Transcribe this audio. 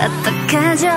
어떡하죠?